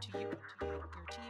to you, to you, your team,